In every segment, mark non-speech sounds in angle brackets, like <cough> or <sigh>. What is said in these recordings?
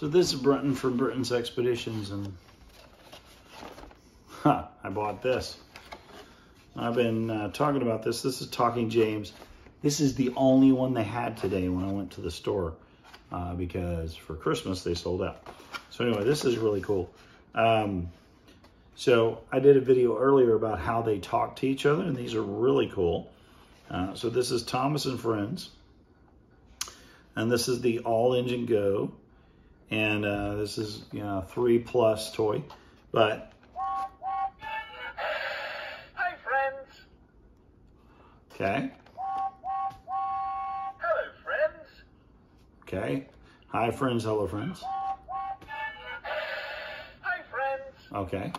So this is Brenton from Brenton's Expeditions, and huh, I bought this. I've been uh, talking about this. This is Talking James. This is the only one they had today when I went to the store uh, because for Christmas they sold out. So anyway, this is really cool. Um, so I did a video earlier about how they talk to each other, and these are really cool. Uh, so this is Thomas and Friends, and this is the All Engine Go and uh, this is you know three plus toy, but. Hi friends. Okay. Hello friends. Okay. Hi friends, hello friends. Hi friends. Okay.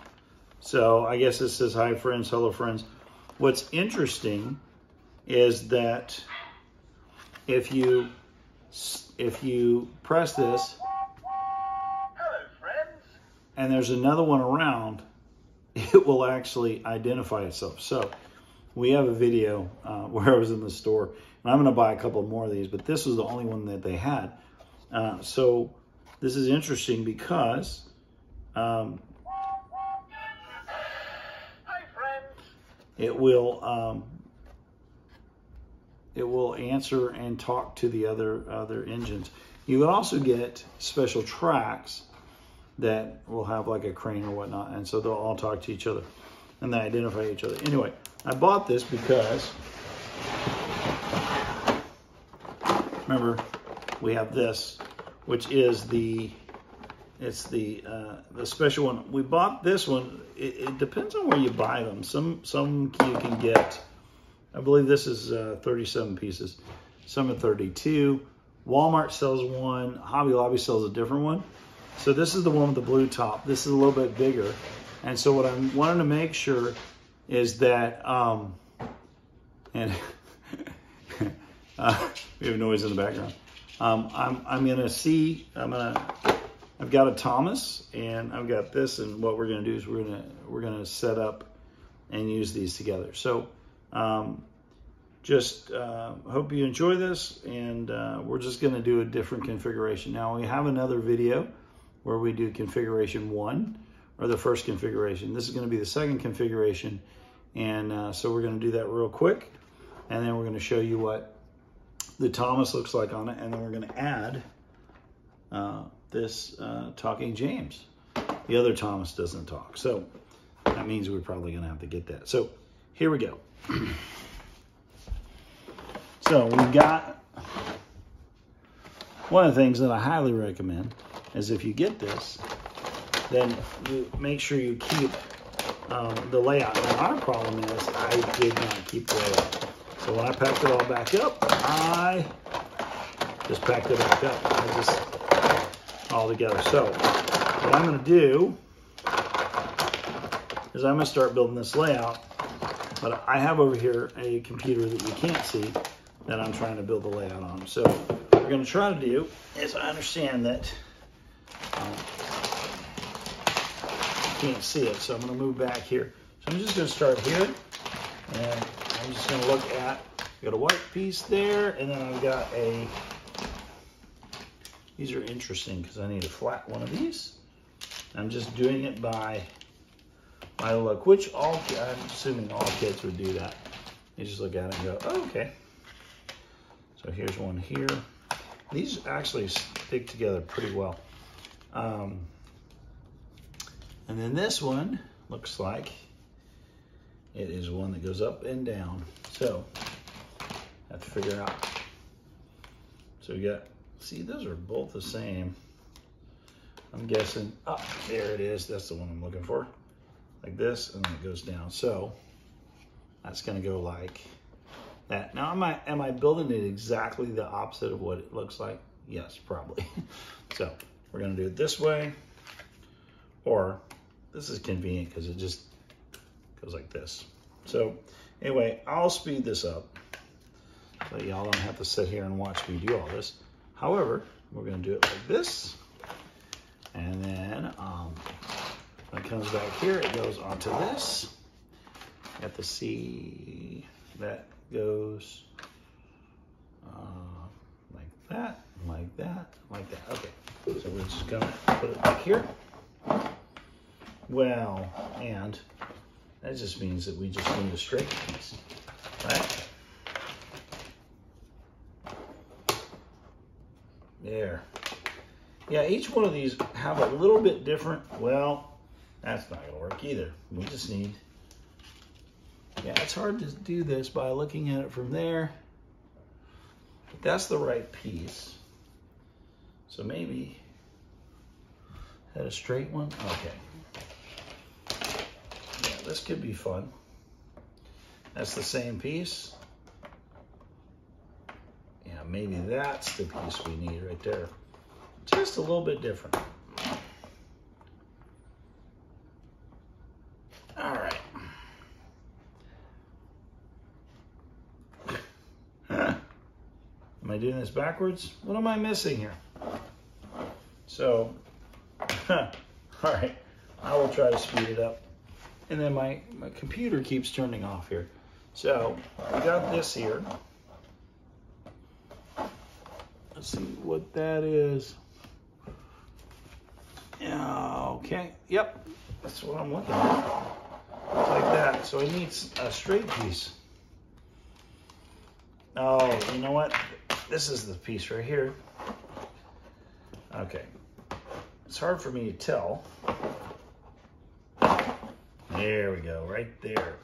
So I guess this says hi friends, hello friends. What's interesting is that if you if you press this and there's another one around, <laughs> it will actually identify itself. So we have a video uh, <laughs> where I was in the store, and I'm going to buy a couple more of these, but this was the only one that they had. Uh, so this is interesting because um, it will um, it will answer and talk to the other other engines. You will also get special tracks that will have like a crane or whatnot. And so they'll all talk to each other and they identify each other. Anyway, I bought this because, remember, we have this, which is the, it's the uh, the special one. We bought this one. It, it, depends on where you buy them. Some some you can get. I believe this is uh, 37 pieces. Some are 32. Walmart sells one. Hobby Lobby sells a different one. So this is the one with the blue top. This is a little bit bigger. And so what I'm wanting to make sure is that, um, and <laughs> uh, we have noise in the background. Um, I'm, I'm gonna see, I'm gonna, I've got a Thomas and I've got this and what we're gonna do is we're gonna, we're gonna set up and use these together. So um, just uh, hope you enjoy this and uh, we're just gonna do a different configuration. Now we have another video where we do configuration one or the first configuration. This is going to be the second configuration. And uh, so we're going to do that real quick. And then we're going to show you what the Thomas looks like on it. And then we're going to add uh, this uh, Talking James. The other Thomas doesn't talk. So that means we're probably going to have to get that. So here we go. <clears throat> so we've got one of the things that I highly recommend is if you get this, then you make sure you keep um, the layout. Now our problem is I did not keep the layout. So when I packed it all back up, I just packed it back up. I just all together. So what I'm going to do is I'm going to start building this layout. But I have over here a computer that you can't see that I'm trying to build the layout on. So what we're going to try to do is I understand that can't see it, so I'm going to move back here. So I'm just going to start here, and I'm just going to look at, got a white piece there, and then I've got a, these are interesting because I need a flat one of these. I'm just doing it by by look, which all, I'm assuming all kids would do that. You just look at it and go, oh, okay. So here's one here. These actually stick together pretty well. Um, and then this one looks like it is one that goes up and down. So I have to figure out. So we got, see, those are both the same. I'm guessing, oh, there it is. That's the one I'm looking for. Like this, and then it goes down. So that's gonna go like that. Now, am I, am I building it exactly the opposite of what it looks like? Yes, probably. <laughs> so we're gonna do it this way, or this is convenient because it just goes like this. So anyway, I'll speed this up so y'all don't have to sit here and watch me do all this. However, we're gonna do it like this. And then um, when it comes back here, it goes onto this. You have to see that goes uh, like that, like that, like that. Okay. So we're just gonna put it back here. Well, and that just means that we just need a straight piece, right? There. Yeah, each one of these have a little bit different, well, that's not gonna work either. We just need, yeah, it's hard to do this by looking at it from there. But that's the right piece. So maybe, had a straight one? Okay. Yeah, this could be fun. That's the same piece. Yeah, maybe that's the piece we need right there. Just a little bit different. All right. Am I doing this backwards? What am I missing here? So, <laughs> all right, I will try to speed it up. And then my, my computer keeps turning off here. So, we got this here. Let's see what that is. Okay, yep, that's what I'm looking at. It's like that, so it needs a straight piece. Oh, you know what? This is the piece right here. Okay, it's hard for me to tell. There we go, right there.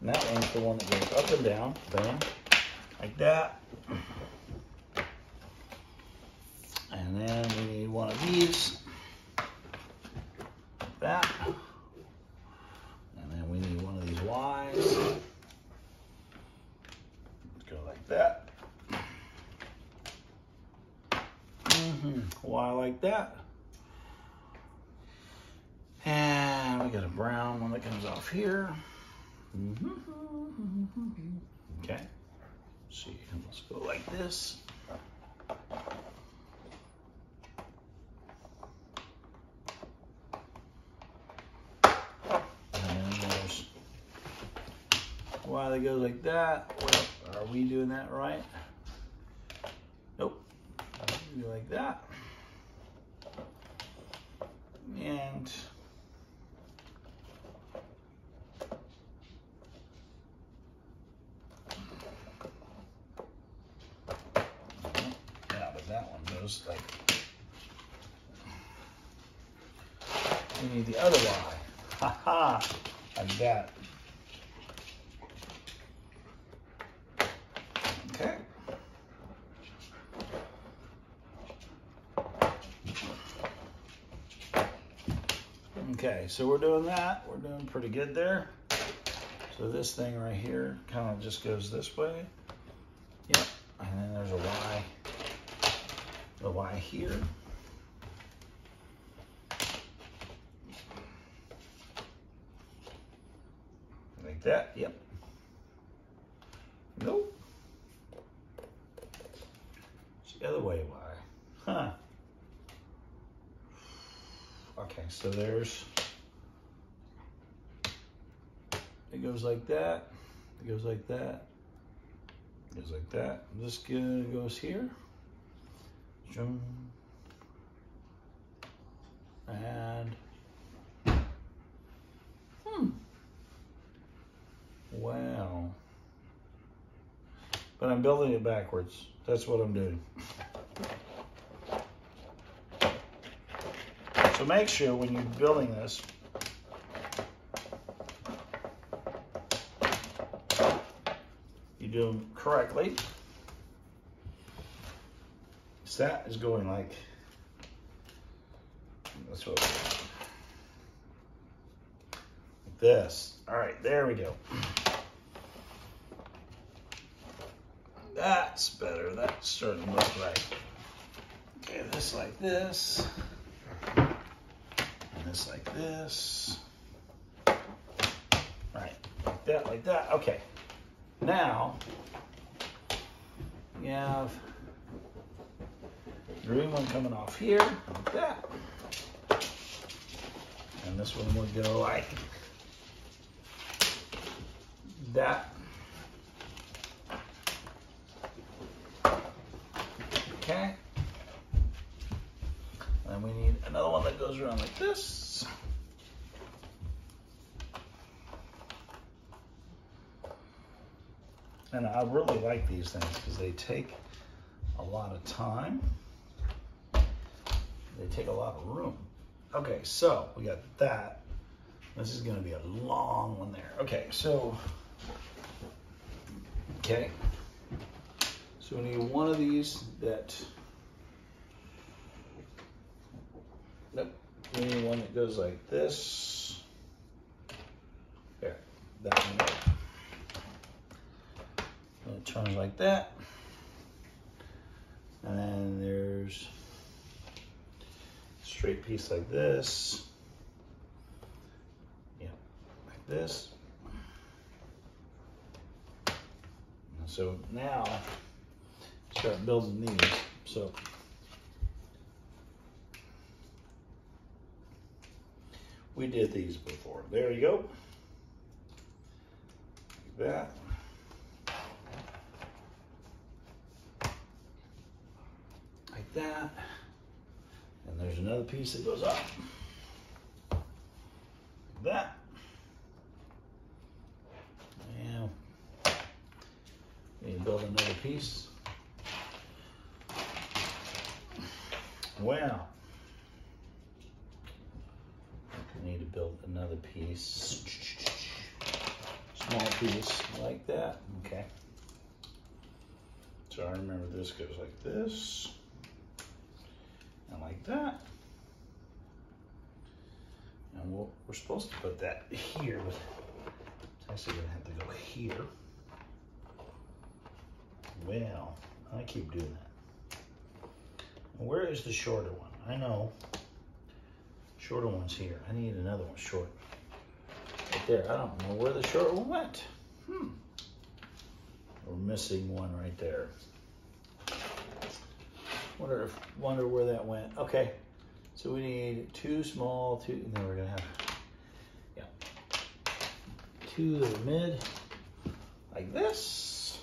And that one's the one that goes up and down, bam, like that. And then we need one of these, like that. And then we need one of these Ys. Let's go like that. Mm-hmm. Y like that. And we got a brown one that comes off here. Okay. See, let's go like this. And then there's Y that goes like that. Well, are we doing that right? Nope. Do like that. And yeah, but that one goes like we need the other Y. <laughs> Ha ha! Like that. Okay. Okay, so we're doing that. We're doing pretty good there. So this thing right here kind of just goes this way. Yep. And then there's a Y. The Y here. Like that. Yep. Nope. It's the other way. Why? Huh. Okay, so there's. It goes like that. It goes like that. It goes like that. This goes here. And. Hmm. Wow. But I'm building it backwards. That's what I'm doing. <laughs> So make sure when you're building this, you do them correctly. So that is going like, what, like this. All right, there we go. That's better. That's starting to look right. Okay, this like this. This like this. Right, like that, like that. Okay. Now, we have green one coming off here, like that. And this one would go like that. Okay. Another one that goes around like this. And I really like these things because they take a lot of time. They take a lot of room. Okay, so we got that. This is gonna be a long one there. Okay, so, okay. So we need one of these that, nope, we need one that goes like this. There, that one. And it turns like that. And then there's straight piece like this. Yeah, like this. And so now start building these. So we did these before. There you go. Like that. Like that. And there's another piece that goes up. Like that. We need build another piece. Wow. I need to build another piece. Small piece like that. Okay. So I remember this goes like this. And like that. And we'll, we're supposed to put that here, but it's actually gonna have to go here. Well, I keep doing that. Where is the shorter one? I know. Shorter one's here. I need another one short. Right there. I don't know where the short one went. Hmm. We're missing one right there. Wonder if wonder where that went. Okay. So we need two small, two, and then we're gonna have yeah. Two that are mid. Like this.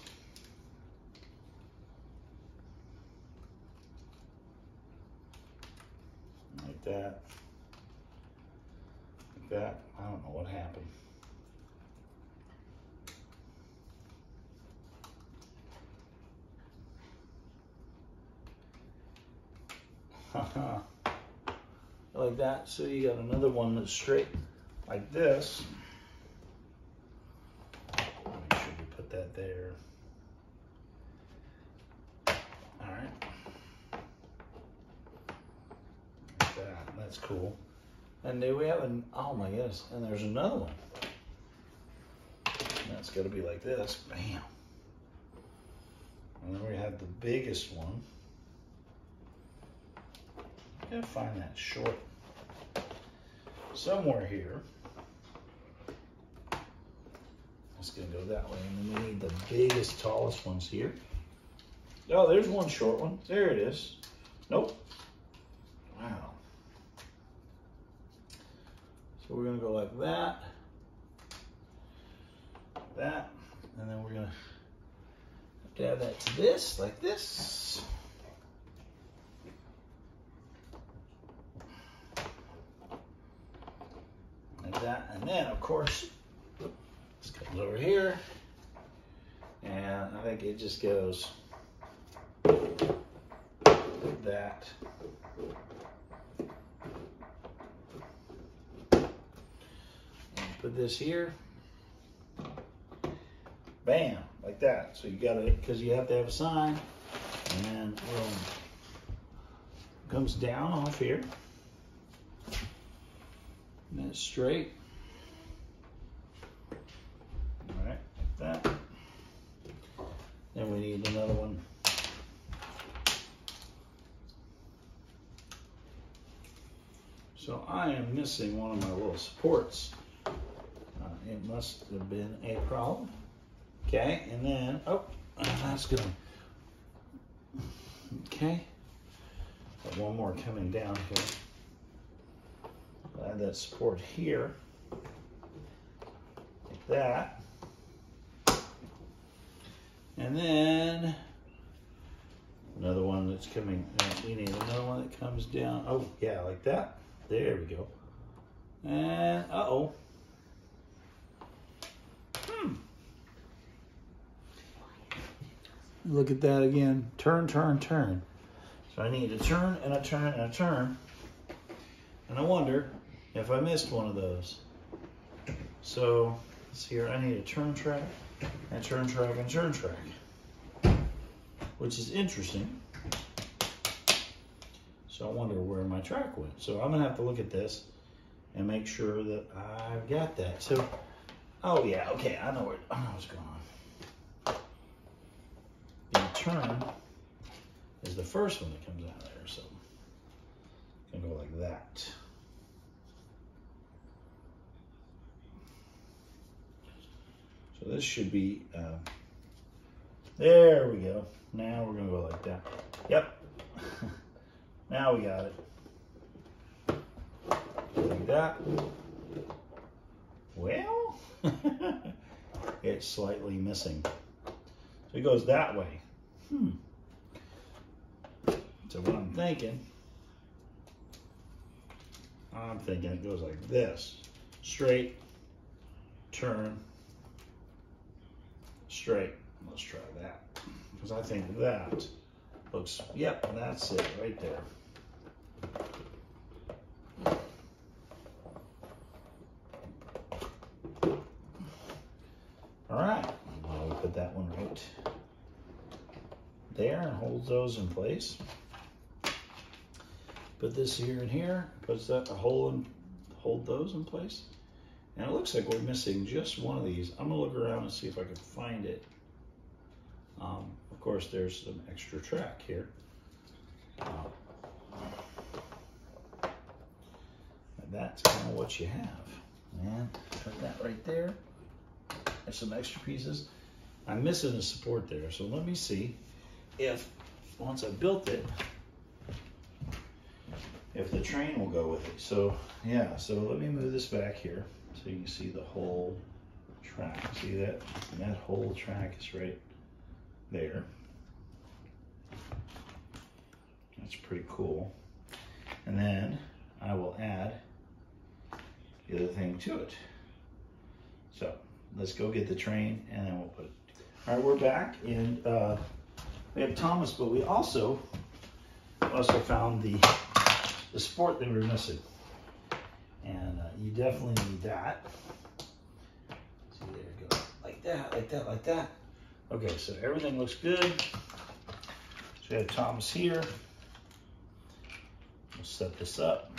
like that, like that. I don't know what happened. <laughs> like that. So you got another one that's straight like this. Make sure you put that there. All right. Like that. That's cool. And then we have an, oh my goodness, and there's another one. That's gotta be like this, bam. And then we have the biggest one. Gotta find that short somewhere here. It's gonna go that way, and then we need the biggest, tallest ones here. Oh, there's one short one. There it is. Nope. Wow. So we're gonna go like that, that, and then we're gonna have to add that to this, like that, and then of course, this comes over here, and I think it just goes like that. put this here. Bam, like that. So you got it because you have to have a sign, and then boom, comes down off here, and then straight. All right, like that. Then we need another one. So I am missing one of my little supports. Uh, it must have been a problem. Okay, and then, oh, that's good. Okay, got one more coming down here. Add that support here, like that. And then Another one that's coming. Uh, we need another one that comes down. Oh, yeah, like that. There we go. And uh oh. Hmm. Look at that again. Turn, turn, turn. So I need a turn and a turn and a turn. And I wonder if I missed one of those. So let's see here. I need a turn track, and turn track, and turn track which is interesting. So I wonder where my track went. So I'm gonna have to look at this and make sure that I've got that. So, oh yeah, okay, I know where, I know what's going on. Turn is the first one that comes out of there, so it's gonna go like that. So this should be, uh, there we go. Now we're gonna go like that. Yep. <laughs> now we got it. Like that. Well, <laughs> it's slightly missing. So it goes that way. Hmm. So what I'm thinking, I'm thinking it goes like this. Straight, turn, straight. Let's try that because I think that looks, yep, that's it right there. All right, put that one right there and holds those in place. Put this here and here, puts that a hole and hold those in place. And it looks like we're missing just one of these. I'm gonna look around and see if I can find it. Um, of course, there's some extra track here. That's kind of what you have. And put that right there. There's some extra pieces. I'm missing a support there, so let me see if once I built it, if the train will go with it. So yeah, so let me move this back here so you can see the whole track. See that? And that whole track is right there. That's pretty cool. And then I will add the other thing to it. So let's go get the train and then we'll put it. All right, we're back and uh, we have Thomas, but we also also found the the sport we were missing. And uh, you definitely need that. See, there you go. Like that, like that, like that. Okay, so everything looks good. So we have Thomas here. We'll set this up.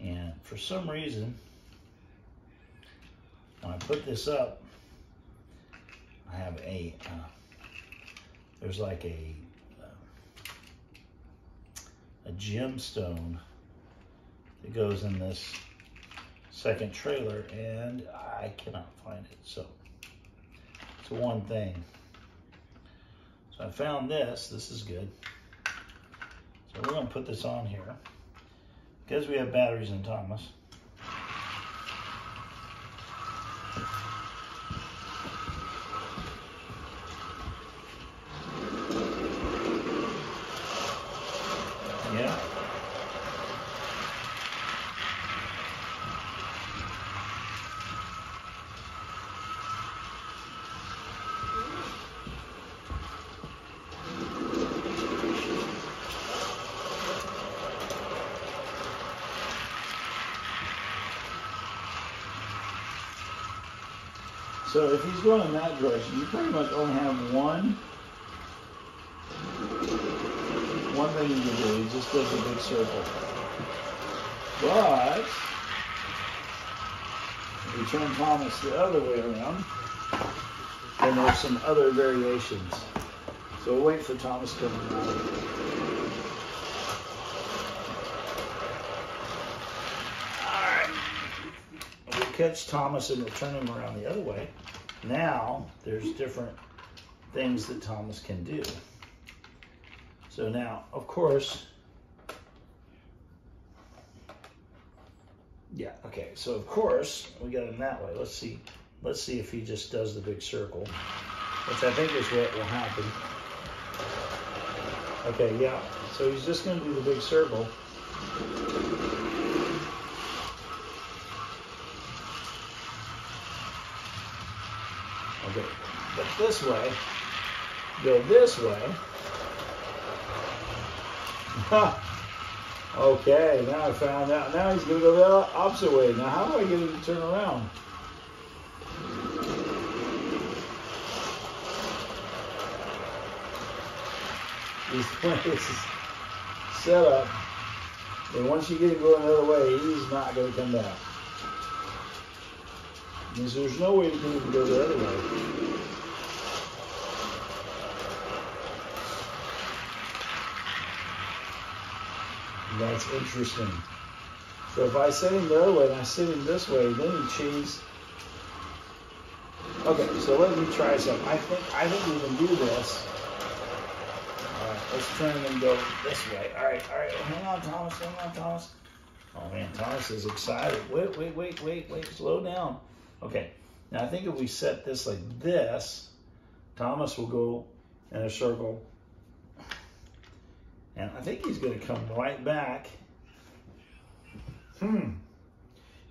And for some reason, when I put this up, I have a, uh, there's like a, uh, a gemstone that goes in this second trailer and I cannot find it. So to one thing. So I found this, this is good. So we're gonna put this on here. Because we have batteries in Thomas. So if he's going in that direction, you pretty much only have one one thing you can do. He just does a big circle. But if you turn Thomas the other way around, then there's some other variations. So we'll wait for Thomas to come around. Catch Thomas and we'll turn him around the other way. Now there's different things that Thomas can do. So now, of course, yeah, okay. So of course we got him that way. Let's see. Let's see if he just does the big circle, which I think is what will happen. Okay, yeah. So he's just going to do the big circle. Okay, but this way, go this way. okay, now I found out. Now he's going to go the opposite way. Now, how do I get him to turn around? These <laughs> ways set up. And once you get him going the other way, he's not going to come back. Because there's no way to get him to go the other way. That's interesting. So if I set him the other way and I set him this way, then he changes. Okay, so let me try something. I think I think we can do this. All right, let's turn and go this way. All right, all right. Hang on, Thomas. Hang on, Thomas. Oh man, Thomas is excited. Wait, wait, wait, wait, wait. Slow down. Okay. Now I think if we set this like this, Thomas will go in a circle and I think he's going to come right back. Hmm.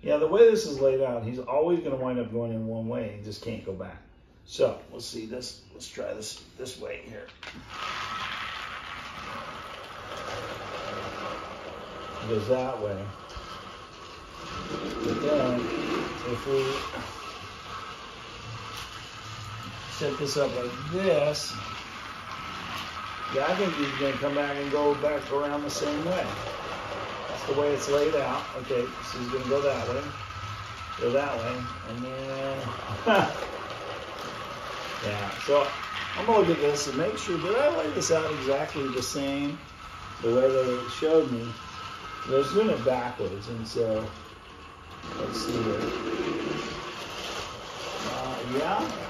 Yeah, the way this is laid out, he's always going to wind up going in one way. He just can't go back. So let's see this. Let's try this this way here. He goes that way. But then, if we set this up like this, yeah, I think he's going to come back and go back around the same way. That's the way it's laid out. Okay, so he's going to go that way, go that way, and then, <laughs> yeah. So I'm going to look at this and make sure, did I lay this out exactly the same, the way they showed me? Was doing it backwards, and so, let's see here. Uh, yeah.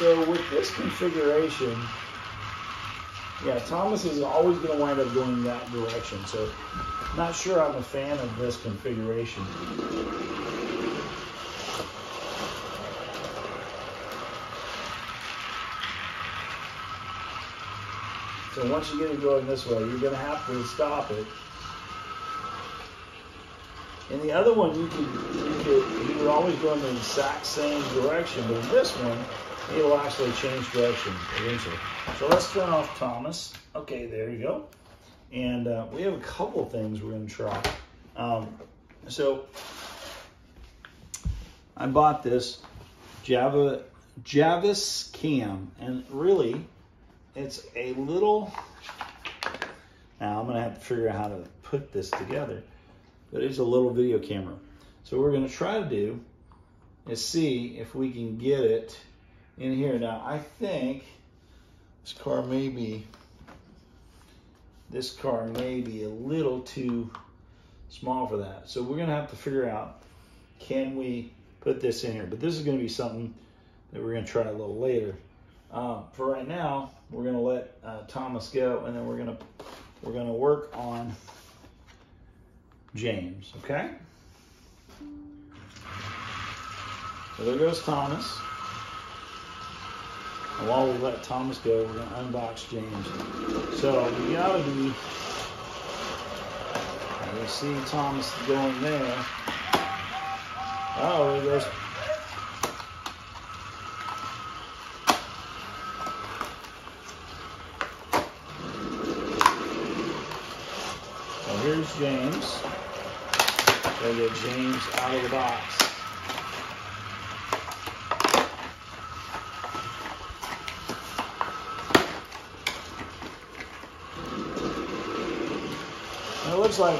So with this configuration, yeah, Thomas is always going to wind up going that direction. So not sure I'm a fan of this configuration. So once you get it going this way, you're going to have to stop it. And the other one, you could, you could, you would always go in the exact same direction, but in this one, it'll actually change direction eventually. So let's turn off Thomas. Okay, there you go. And uh, we have a couple things we're going to try. Um, so I bought this Java Javis Cam, and really, it's a little. Now I'm going to have to figure out how to put this together, but it's a little video camera. So what we're going to try to do is see if we can get it in here. Now I think this car may be this car may be a little too small for that. So we're gonna have to figure out can we put this in here. But this is gonna be something that we're gonna try a little later. Uh, for right now, we're gonna let uh, Thomas go, and then we're gonna we're gonna work on James. Okay. So there goes Thomas. And while we let Thomas go, we're gonna unbox James. So we gotta be. You see Thomas going there. Oh, there goes here's James. Gotta get James out of the box. And it looks like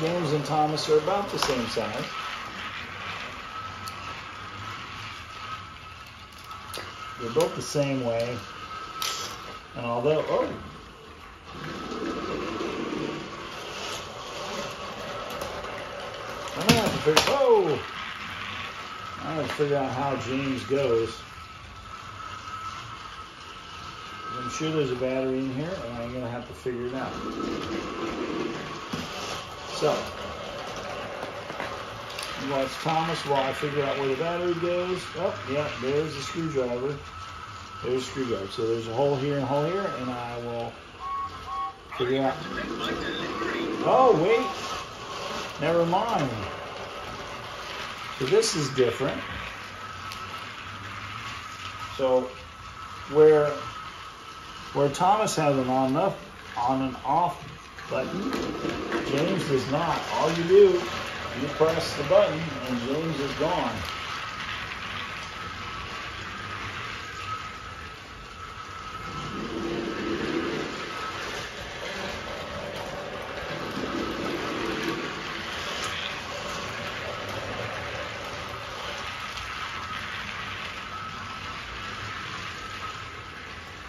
James and Thomas are about the same size. They're built the same way. And although, oh, I'm gonna have to figure. Oh, I have to figure out how James goes. I'm sure there's a battery in here, and I'm gonna have to figure it out. So, watch Thomas while I figure out where the battery goes. Oh, yeah, there's the screwdriver. There's a screwdriver. So there's a hole here and a hole here, and I will figure out. Oh, wait. Never mind. So this is different. So where where Thomas has an on and up, on and off button, James does not. All you do, you press the button, and James is gone.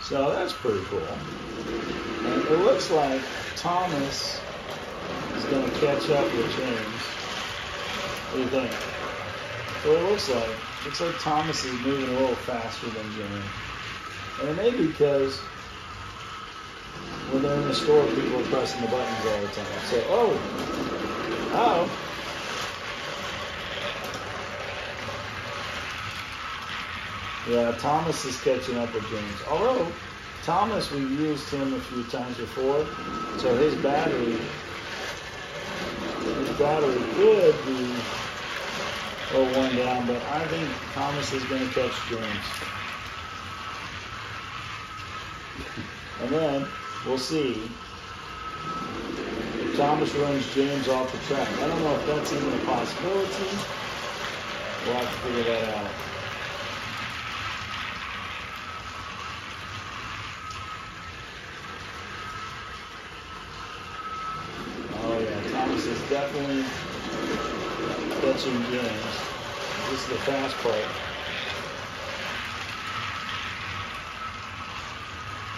So that's pretty cool. And it looks like Thomas is going to catch up with James. What do you think? So it looks like looks like Thomas is moving a little faster than James. And it may be because when they're in the store, people are pressing the buttons all the time. So, oh, oh. Yeah, Thomas is catching up with James. Although Thomas, we used him a few times before, so his battery, his battery could be oh, little worn down. But I think Thomas is going to catch James, and then we'll see if Thomas runs James off the track. I don't know if that's even a possibility. We'll have to figure that out. Oh yeah, Thomas definitely catching James. This is the fast part.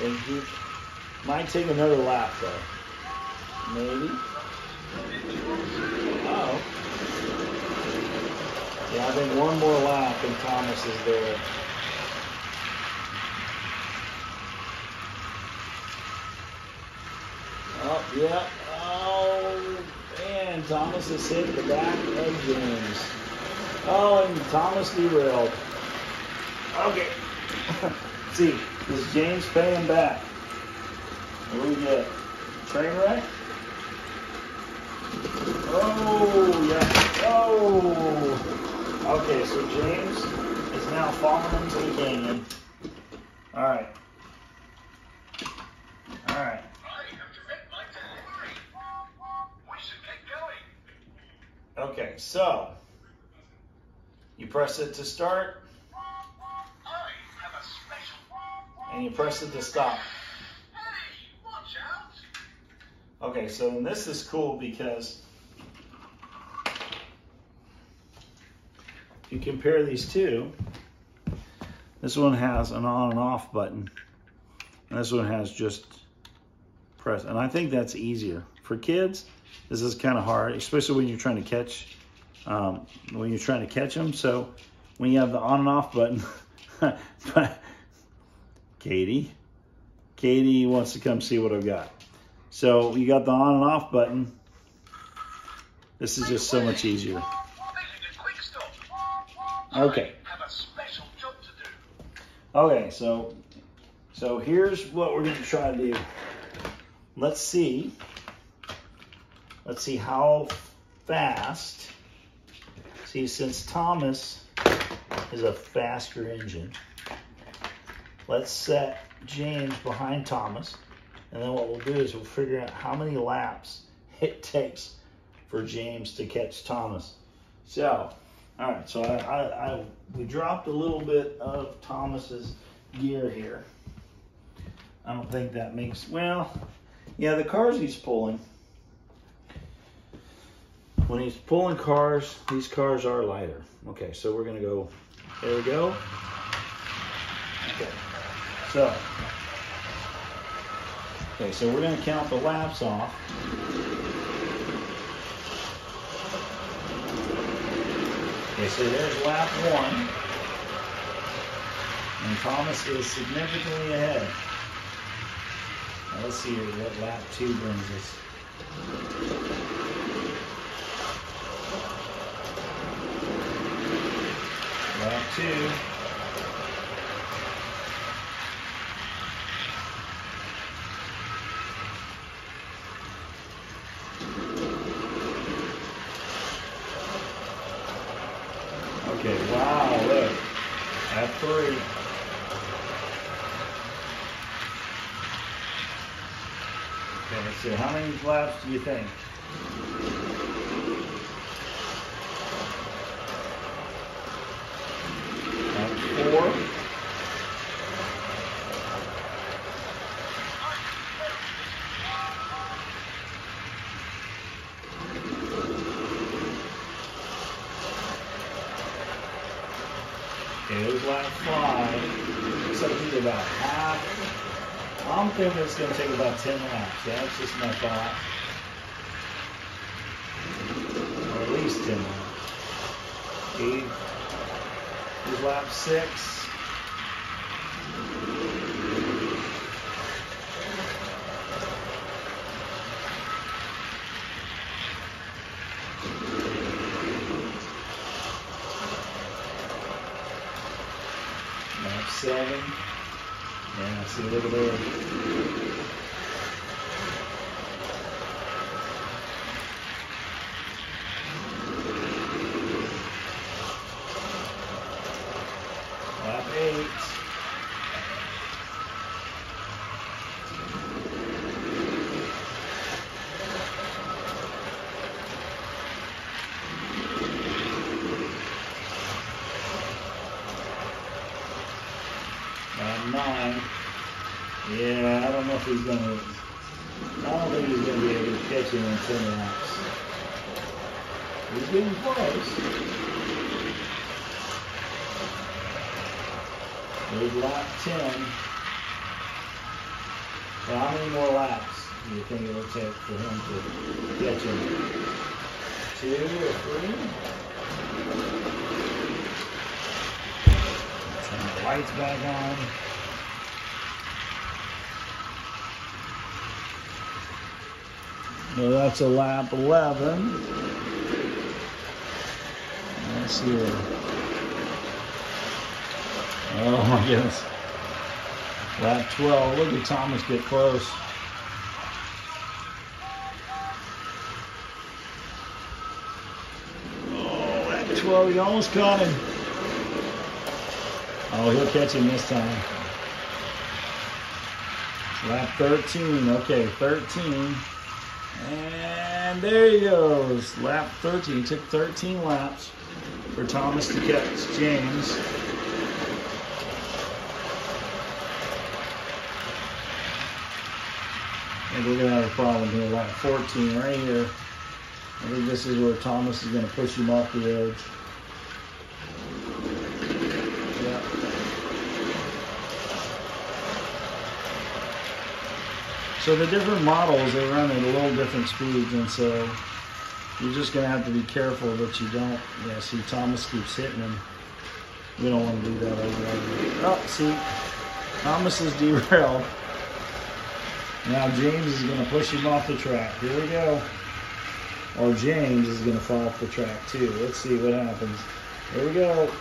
And he might take another lap though. Maybe. Oh. Yeah, I think one more lap and Thomas is there. Oh, yeah. Thomas has hit the back of James. Oh, and Thomas derailed. Okay. <laughs> see, is James paying back? What do we get? Train wreck? Oh, yeah. Oh. Okay, so James is now falling into the canyon. All right. All right. So you press it to start and you press it to stop. Okay, so this is cool because if you compare these two, this one has an on and off button, and this one has just press. And I think that's easier for kids. This is kind of hard, especially when you're trying to catch um, when you're trying to catch them. So when you have the on and off button, <laughs> but Katie, Katie wants to come see what I've got. So you got the on and off button. This is just so much easier. Okay. Okay, so so here's what we're gonna try to do. Let's see. Let's see how fast. See, since Thomas is a faster engine, let's set James behind Thomas, and then what we'll do is we'll figure out how many laps it <laughs> takes for James to catch Thomas. So, all right, so I, I, I we dropped a little bit of Thomas's gear here. I don't think that makes well. Yeah, the cars he's pulling. When he's pulling cars, these cars are lighter. Okay, so we're gonna go. There we go. Okay, so. Okay, so we're gonna count the laps off. Okay, so there's lap one. And Thomas is significantly ahead. Now let's see what lap two brings us. two. Okay, wow, look. At three. Okay, let's see, how many laps do you think? Going to take about 10 laps. That's just my thought. Or at least 10 laps. Eight. Here's lap six. Lap seven. Yeah, I see, look at there. Lap eight. Lap nine. Yeah, I don't know if he's gonna. I don't think he's gonna be able to in ten. He's getting close. There's lap ten. So how many more laps do you think it'll take for him to catch him? Two or three? Turn the lights back on. Well, that's a lap 11. Let's see. Oh my goodness. Lap 12. Look at Thomas get close. Oh, lap 12. He almost caught him. Oh, he'll catch him this time. Lap 13. Okay, 13. And there he goes. Lap 13. It took 13 laps for Thomas to catch James. And we're going to have a problem here. Lap 14 right here. I think this is where Thomas is going to push him off the edge. Yeah. So the different models, they run at a little different speeds, and so you're just gonna have to be careful that you don't. Yeah, see, Thomas keeps hitting him. We don't want to do that over and over. Oh, see, Thomas is <laughs> derailed. Now James is gonna push him off the track. Here we go. Or James is gonna fall off the track too. Let's see what happens. Here we go.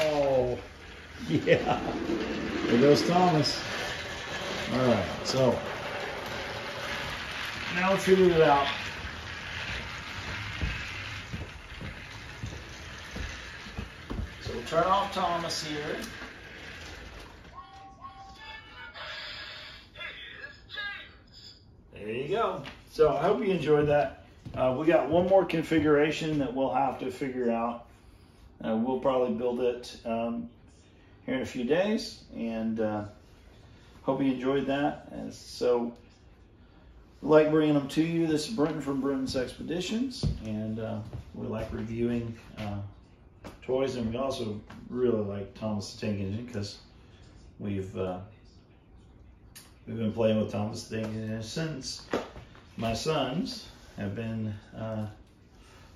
Oh, <laughs> yeah. There goes Thomas. All right, so now let's figure it out. So we'll turn off Thomas here. There you go. So I hope you enjoyed that. Uh, we got one more configuration that we'll have to figure out. Uh, we'll probably build it um, here in a few days, and uh, hope you enjoyed that. And so, like bringing them to you. This is Brenton from Brenton's Expeditions, and uh, we like reviewing uh, toys, and we also really like Thomas the Tank Engine because we've uh, we've been playing with Thomas the Tank Engine since my sons have been uh,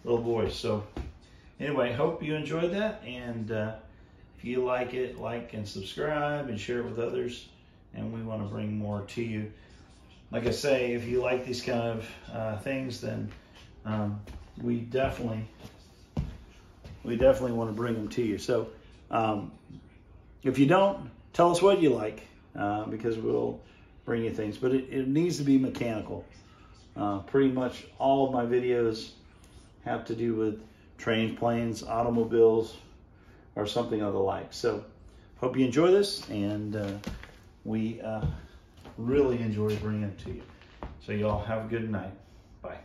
little boys. So anyway, hope you enjoyed that, and uh, if you like it, like and subscribe and share it with others. And we want to bring more to you. Like I say, if you like these kind of uh, things, then um, we definitely we definitely want to bring them to you. So um, if you don't, tell us what you like uh, because we'll bring you things. But it, it needs to be mechanical. Uh, pretty much all of my videos have to do with trains, planes, automobiles, or something of the like. So hope you enjoy this, and uh, we uh, really enjoy bringing to you. So y'all have a good night. Bye.